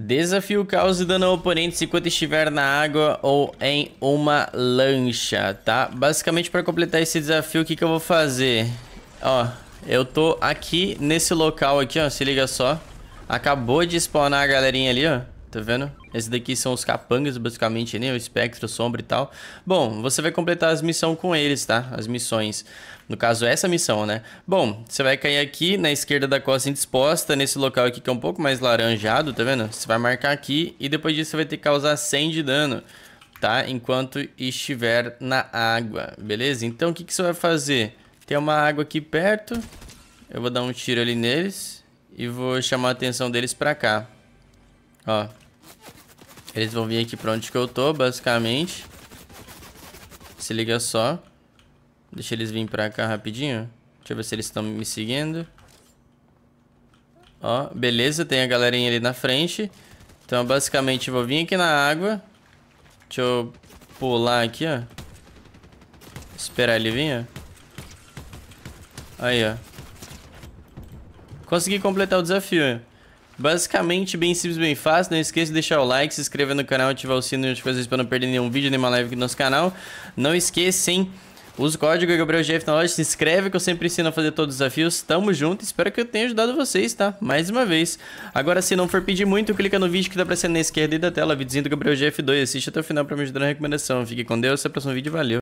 Desafio cause dano ao oponente enquanto estiver na água ou em uma lancha, tá? Basicamente, para completar esse desafio, o que, que eu vou fazer? Ó, eu tô aqui nesse local aqui, ó, se liga só. Acabou de spawnar a galerinha ali, ó. Tá vendo? Esses daqui são os capangas, basicamente, né? O espectro, sombra e tal. Bom, você vai completar as missões com eles, tá? As missões. No caso, essa missão, né? Bom, você vai cair aqui na esquerda da costa indisposta, nesse local aqui que é um pouco mais laranjado, tá vendo? Você vai marcar aqui e depois disso você vai ter que causar 100 de dano, tá? Enquanto estiver na água, beleza? Então, o que, que você vai fazer? Tem uma água aqui perto. Eu vou dar um tiro ali neles e vou chamar a atenção deles pra cá. Ó. Eles vão vir aqui pra onde que eu tô, basicamente. Se liga só. Deixa eles virem pra cá rapidinho. Deixa eu ver se eles estão me seguindo. Ó, beleza, tem a galerinha ali na frente. Então, basicamente, vou vir aqui na água. Deixa eu pular aqui, ó. Esperar ele vir, ó. Aí, ó. Consegui completar o desafio. Basicamente, bem simples, bem fácil. Não esqueça de deixar o like, se inscrever no canal, ativar o sino de notificações para não perder nenhum vídeo, nenhuma live aqui no nosso canal. Não esqueça, hein? Usa o código GabrielGF na loja, se inscreve que eu sempre ensino a fazer todos os desafios. Tamo junto, espero que eu tenha ajudado vocês, tá? Mais uma vez. Agora, se não for pedir muito, clica no vídeo que tá aparecendo na esquerda da tela, videozinho do GabrielGF2. Assiste até o final pra me ajudar na recomendação. Fique com Deus, até o próximo vídeo, valeu!